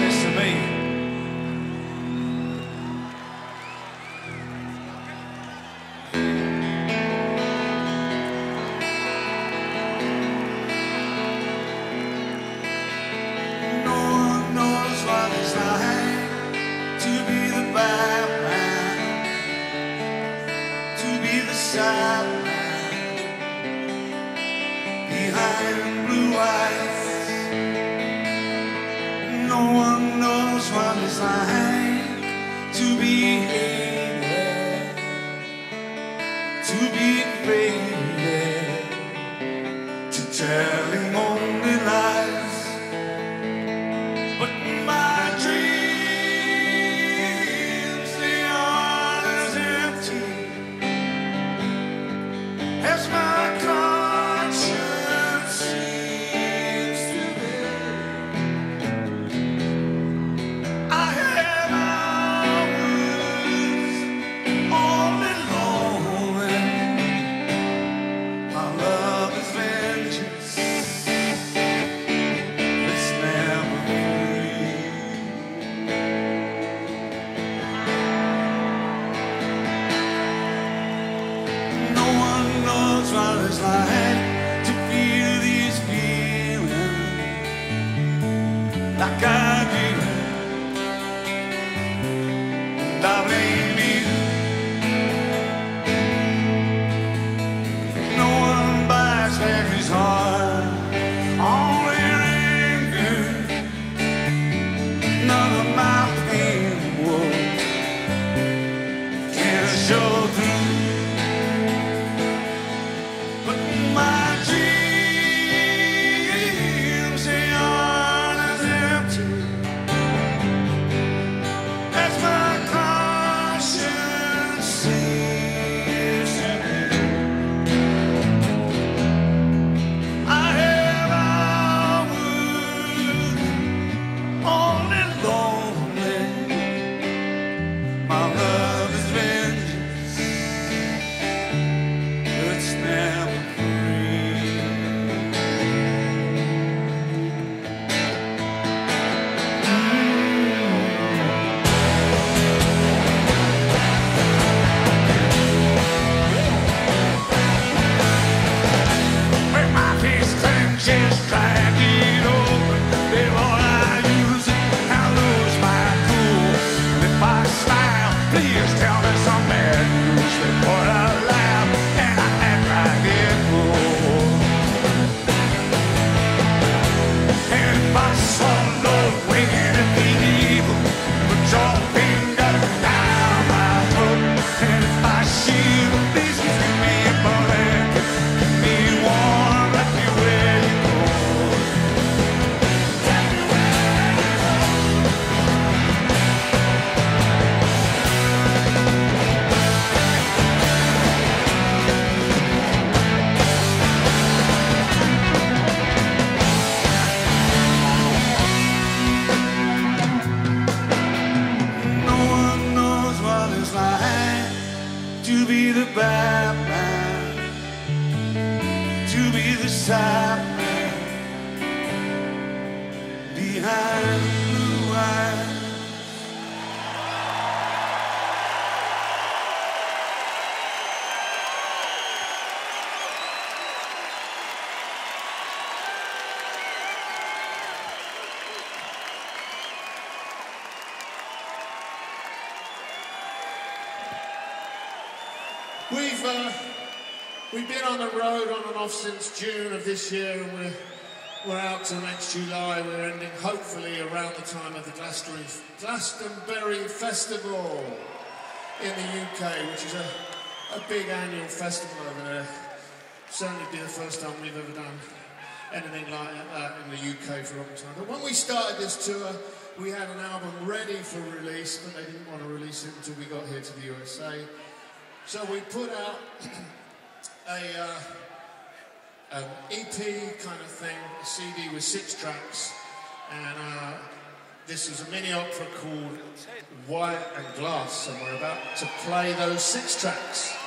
this to me. No one knows to be the bad man, to be the sad man behind blue eyes. Telling knows what it's like to feel these feelings like I do. Be the bad man, to be the sad man behind blue eyes. We've uh, we've been on the road on and off since June of this year, and we're we're out till next July. We're ending hopefully around the time of the Glastonbury, Glastonbury Festival in the UK, which is a, a big annual festival over there. Certainly be the first time we've ever done anything like that in the UK for a long time. But when we started this tour, we had an album ready for release, but they didn't want to release it until we got here to the USA. So we put out a uh, an EP kind of thing, a CD with six tracks, and uh, this is a mini opera called Wire and Glass, and we're about to play those six tracks.